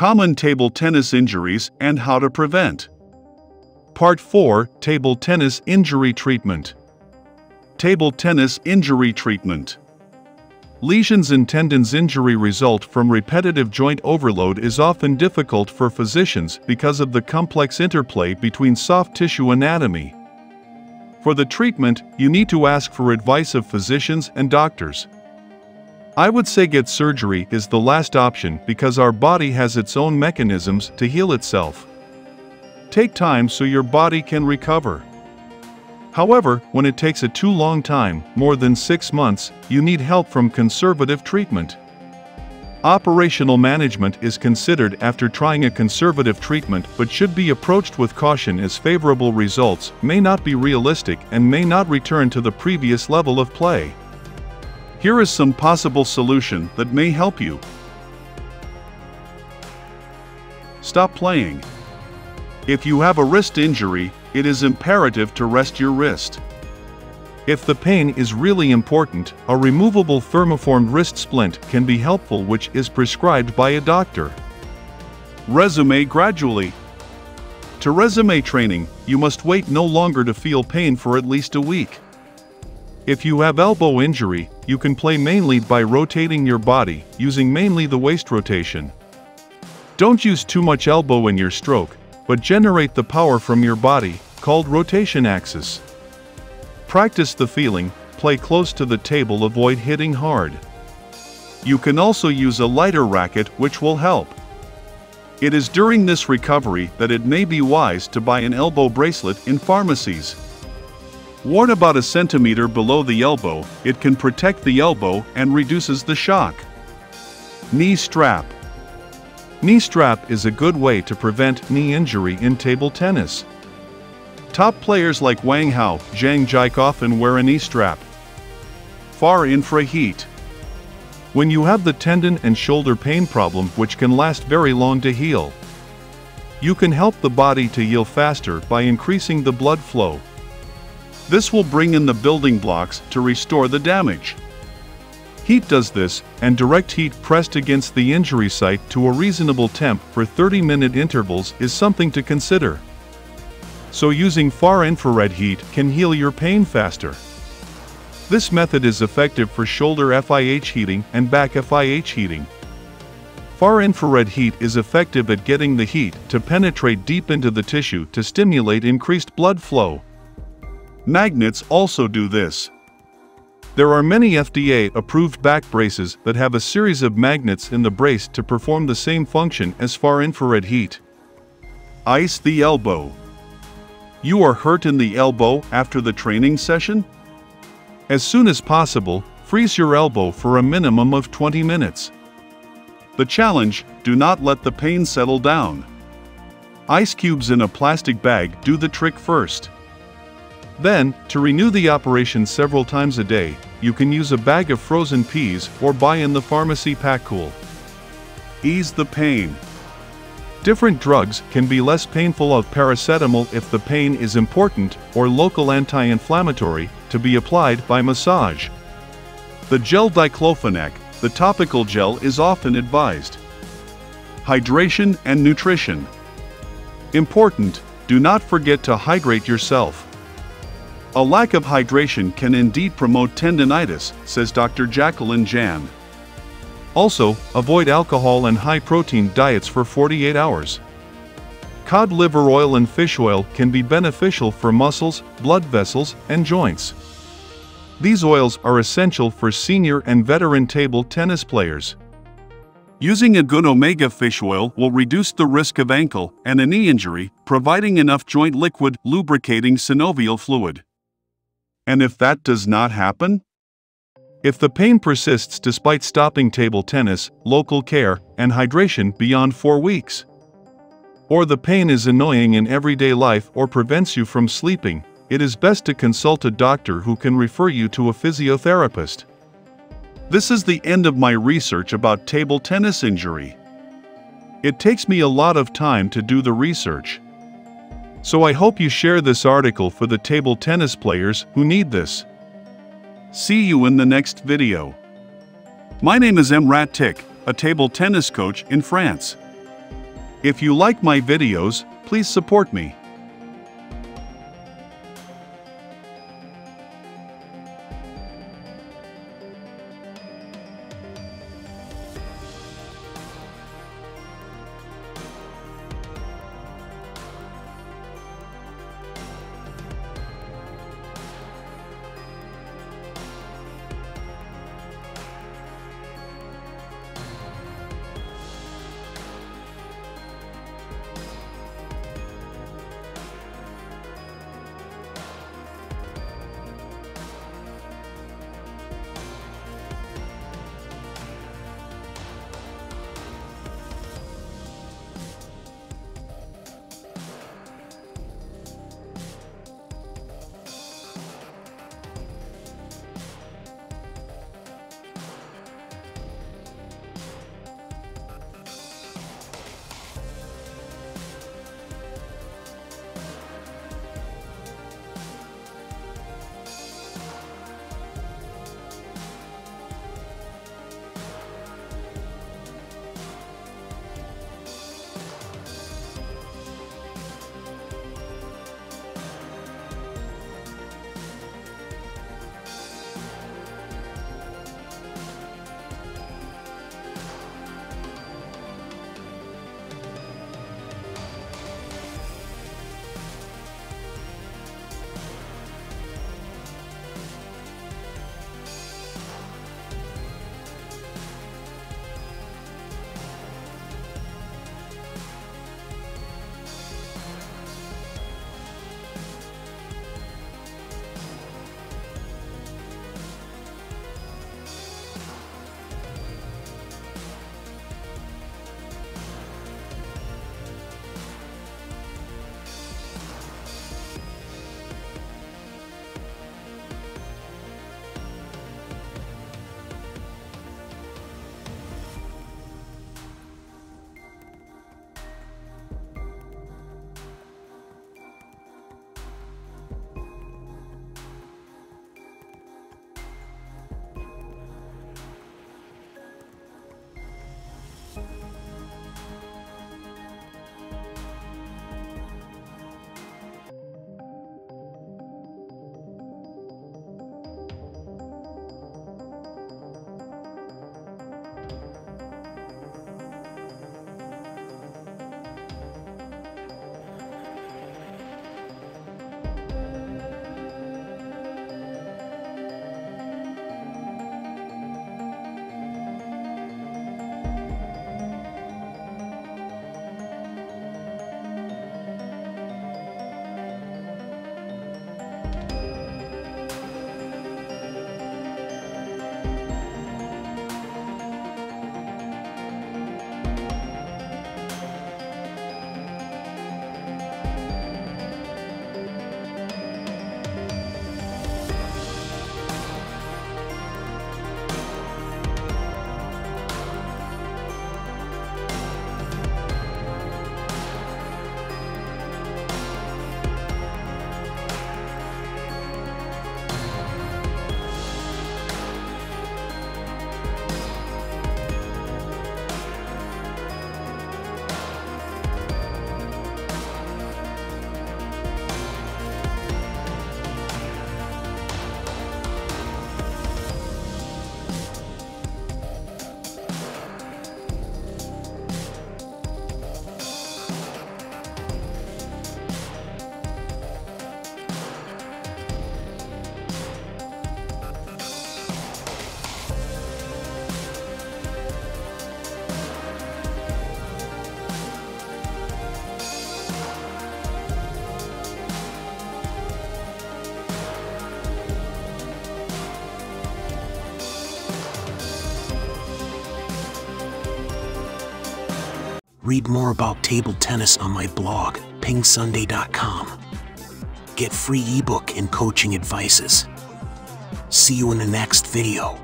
Common table tennis injuries and how to prevent. Part 4 Table Tennis Injury Treatment. Table tennis injury treatment. Lesions in tendons injury result from repetitive joint overload is often difficult for physicians because of the complex interplay between soft tissue anatomy. For the treatment, you need to ask for advice of physicians and doctors. I would say get surgery is the last option because our body has its own mechanisms to heal itself. Take time so your body can recover. However, when it takes a too long time, more than six months, you need help from conservative treatment. Operational management is considered after trying a conservative treatment but should be approached with caution as favorable results may not be realistic and may not return to the previous level of play. Here is some possible solution that may help you. Stop playing. If you have a wrist injury, it is imperative to rest your wrist. If the pain is really important, a removable thermoformed wrist splint can be helpful which is prescribed by a doctor. Resume gradually. To resume training, you must wait no longer to feel pain for at least a week. If you have elbow injury, you can play mainly by rotating your body, using mainly the waist rotation. Don't use too much elbow in your stroke, but generate the power from your body, called rotation axis. Practice the feeling, play close to the table avoid hitting hard. You can also use a lighter racket which will help. It is during this recovery that it may be wise to buy an elbow bracelet in pharmacies. Worn about a centimeter below the elbow, it can protect the elbow and reduces the shock. Knee strap. Knee strap is a good way to prevent knee injury in table tennis. Top players like Wang Hao, Zhang Jike often wear a knee strap. Far infra heat. When you have the tendon and shoulder pain problem which can last very long to heal, you can help the body to heal faster by increasing the blood flow. This will bring in the building blocks to restore the damage. Heat does this, and direct heat pressed against the injury site to a reasonable temp for 30-minute intervals is something to consider. So using far infrared heat can heal your pain faster. This method is effective for shoulder FIH heating and back FIH heating. Far infrared heat is effective at getting the heat to penetrate deep into the tissue to stimulate increased blood flow. Magnets also do this. There are many FDA-approved back braces that have a series of magnets in the brace to perform the same function as far infrared heat. Ice the elbow. You are hurt in the elbow after the training session? As soon as possible, freeze your elbow for a minimum of 20 minutes. The challenge, do not let the pain settle down. Ice cubes in a plastic bag do the trick first. Then, to renew the operation several times a day, you can use a bag of frozen peas or buy in the pharmacy Packcool. Ease the pain. Different drugs can be less painful of paracetamol if the pain is important or local anti-inflammatory to be applied by massage. The gel diclofenac, the topical gel is often advised. Hydration and nutrition. Important, do not forget to hydrate yourself. A lack of hydration can indeed promote tendonitis, says Dr. Jacqueline Jan. Also, avoid alcohol and high-protein diets for 48 hours. Cod liver oil and fish oil can be beneficial for muscles, blood vessels, and joints. These oils are essential for senior and veteran table tennis players. Using a good omega fish oil will reduce the risk of ankle and a knee injury, providing enough joint liquid lubricating synovial fluid. And if that does not happen? If the pain persists despite stopping table tennis, local care, and hydration beyond four weeks, or the pain is annoying in everyday life or prevents you from sleeping, it is best to consult a doctor who can refer you to a physiotherapist. This is the end of my research about table tennis injury. It takes me a lot of time to do the research. So I hope you share this article for the table tennis players who need this. See you in the next video. My name is EmRatThich, a table tennis coach in France. If you like my videos, please support me. Read more about table tennis on my blog, pingsunday.com. Get free ebook and coaching advices. See you in the next video.